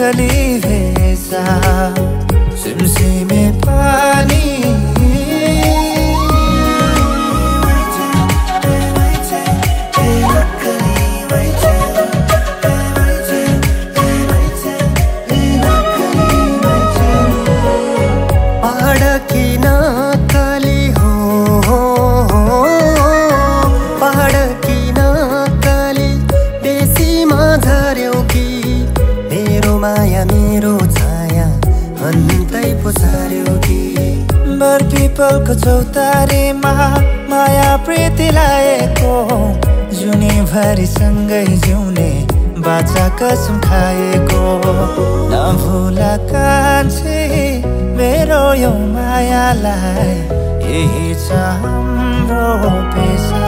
कलीवे सा पिपलको चौतारीमा माया प्रीति लाएको जुनीभरि सँगै जिउने बाचा कसम खाएको नभुला कान्छे मेरो यो मायालाई यही छ हाम्रो पेसा।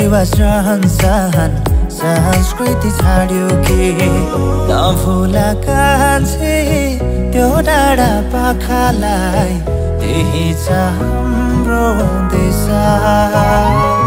रीतिरिवाज रहन सहन संस्कृति छाड्यो कि? नभुला कान्छे त्यो डाँडा पाखालाई त्यही छ हाम्रो दिशा।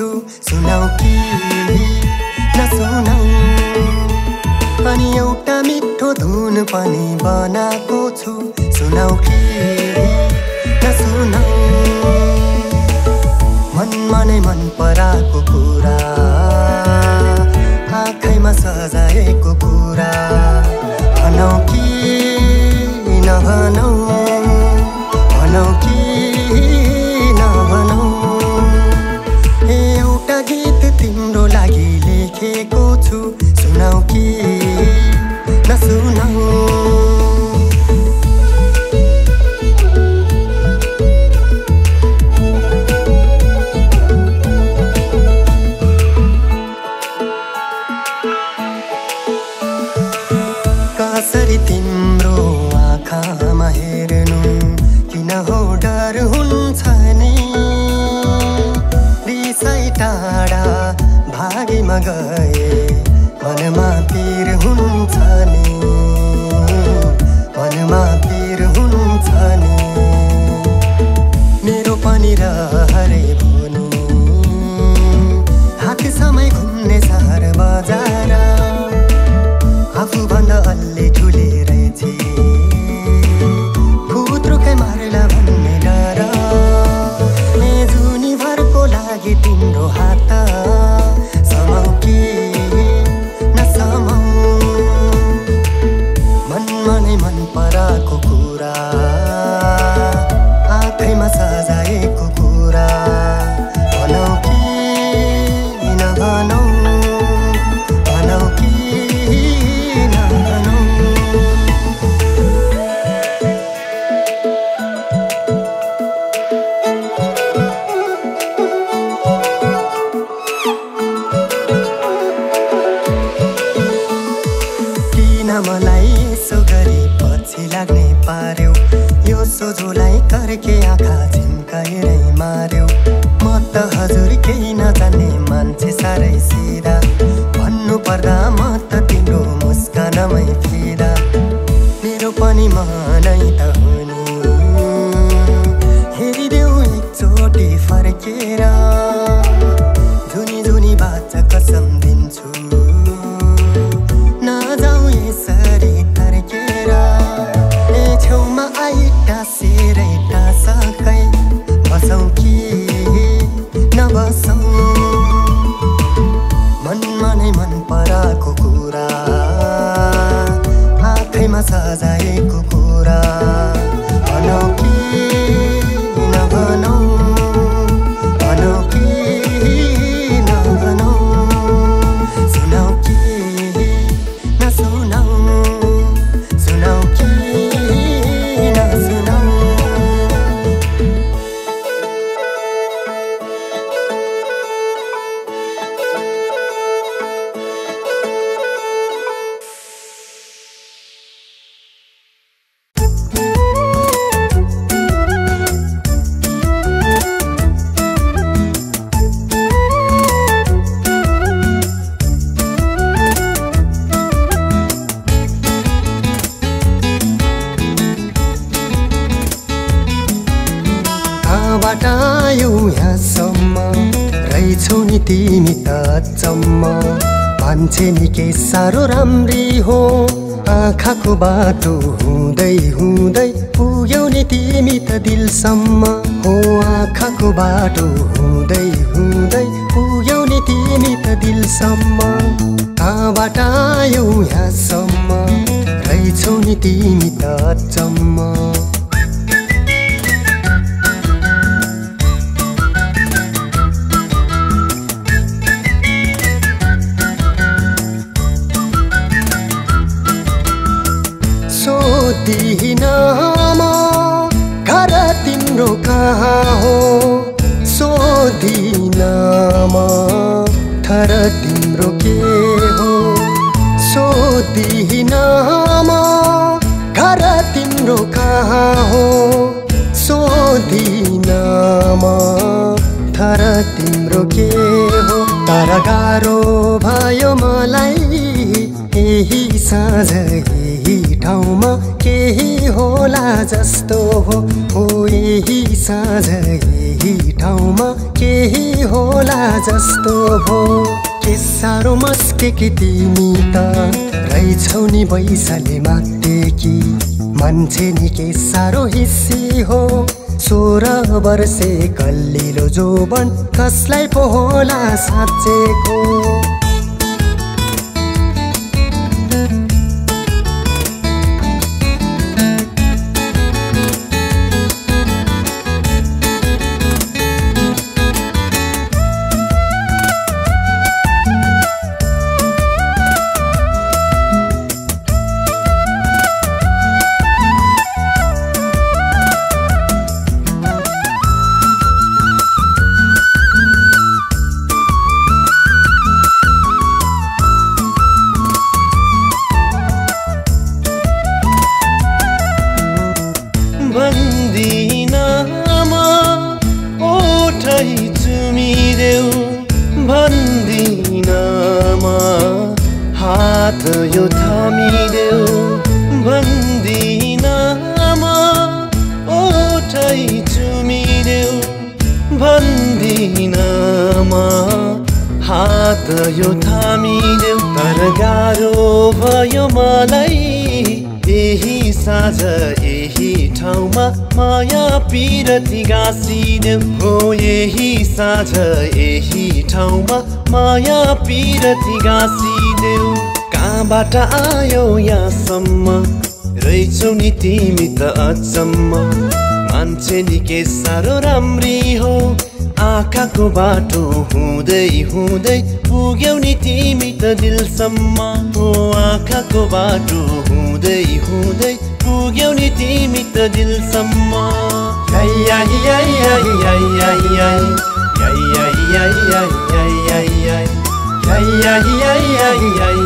छु सुनाउ कि नसुनाउ अनि एउटा मिठो धुन पनि बनाएको छु सुनाउ कि नसुनाउ मनमा नै मन पराएको कुरा आँखैमा सजाएको कुरा भनौ गए मनमा पिर कहाँबाट आयौ यहाँसम्म। रहेछौ नि तिमी त अचम्म मान्छे निकै साह्रो राम्री हो। आँखाको बाटो हुँदै हुँदै पुग्यौ नि तिमी त दिलसम्म। हो आँखाको बाटो हुँदै हुँदै पुग्यौ नि तिमी त दिलसम्म। कहाँबाट आयौ यहाँसम्म? रहेछौ नि तिमी त अचम्म थर तिम्रो के हो? सोधिन म घर तिम्रो कहाँ हो? सोधिन म थर तिम्रो के हो? तर गाह्रो भयो मलाई यही साँझ यही ठाउँमा। होला जस्तो हो हो यही साँझ यही ठाउँमा केही होला जस्तो हो। के साह्रो मस्के कि तिमी त रहेछौ नि बैसाले मात्ते कि? मान्छे नि के साह्रो हिस्सी हो। सोह्र वर्षे कल्लिलो जोबन कसलाई पो होला साँचेको यो थामिदेऊ भन्दिन आमा ओठै चुमिदेऊ भन्दिन आमा हात यो थामिदेऊ तर गाह्रो भयो मलाई यही साँझ यही ठाउँमा माया पीरति गाँसिदेऊ। हो यही साँझ यही ठाउँमा माया पीरति गाँसिदेऊ। कहाँबाट आयो यहाँसम्म रहेछौ नि तिमी त अचम्म मान्छे निकै साह्रो राम्री हो आँखाको बाटो हुँदै हुँदै पुग्यौ नि तिमी त दिलसम्म हो आँखाको बाटो हुँदै हुँदै पुग्यौ नि तिमी त दिलसम्म याइ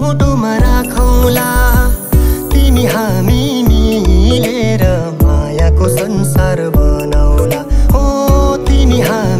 फोटोमा राखौँला। तिमी हामी मिलेर मायाको संसार बनाउला। हो तिमी हामी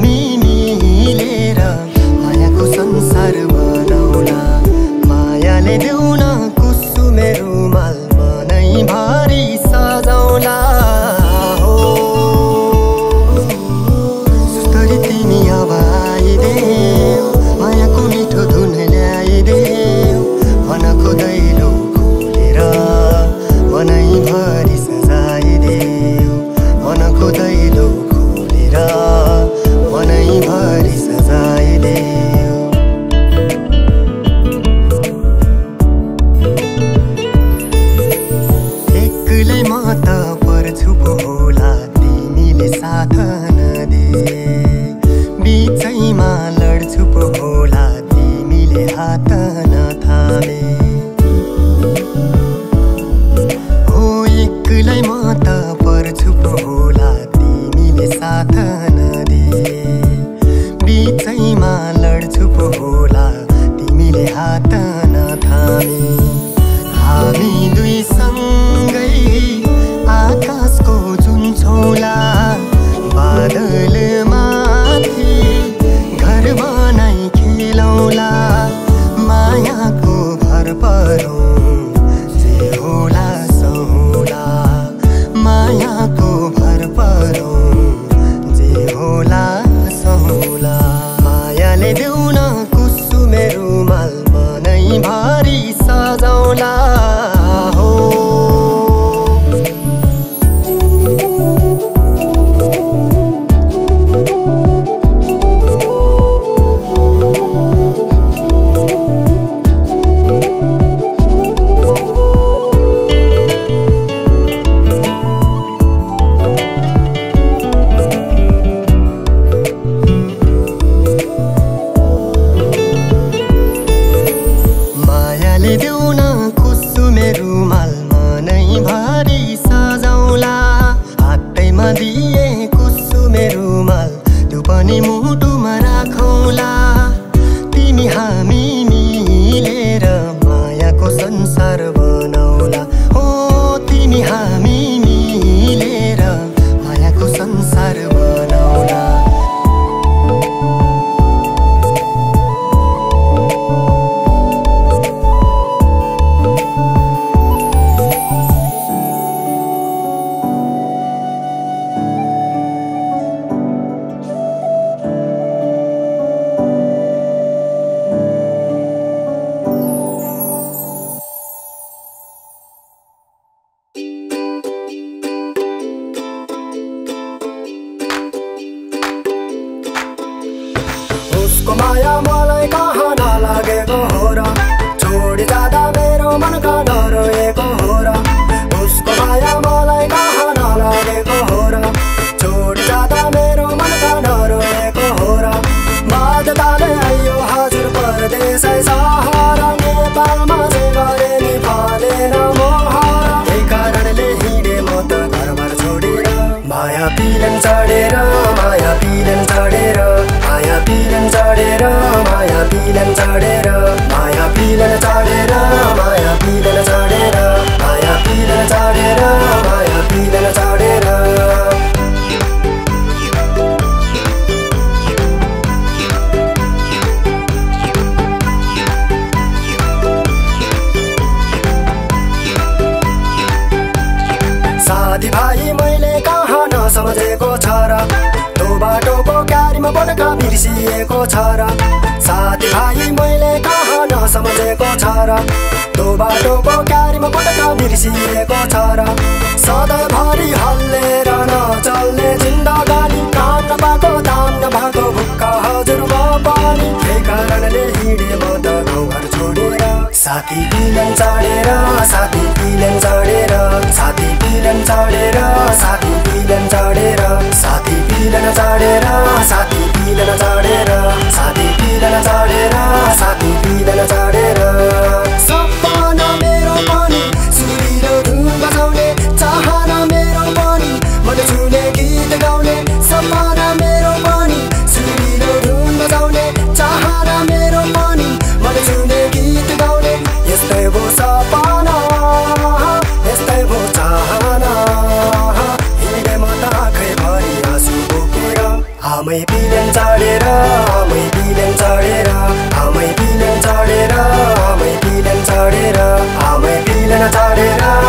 बाटो पोकारीमा पटका बिर्सिएको छ र सधैँभरि हल्लेर नचल्ने जिन्दगानी कान पाएको दान भएको भुक्क हजुर म पनि। त्यही कारणले हिँडेको त गाउँघर छोडेर साथी पिलन चढेर साथी पिलन चढेर साथी पिलन चढेर साथी पिलन चढेर साथी पिलन चढेर साथी पिलन चढेर साथी पिलन चढेर साथी पिलन चढेर not out at all